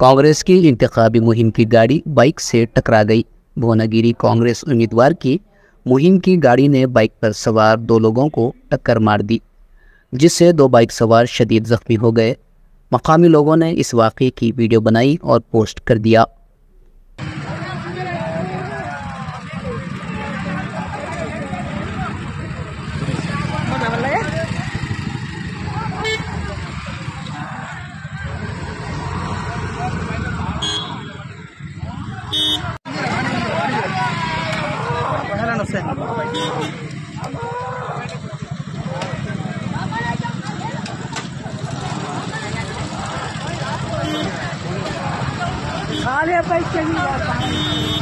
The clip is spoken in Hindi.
कांग्रेस की इंतबी मुहिम की गाड़ी बाइक से टकरा गई। भुवनागिरी कांग्रेस उम्मीदवार की मुहिम की गाड़ी ने बाइक पर सवार दो लोगों को टक्कर मार दी, जिससे दो बाइक सवार शदीद जख्मी हो गए। मकामी लोगों ने इस वाक़े की वीडियो बनाई और पोस्ट कर दिया। खाले जाता नहीं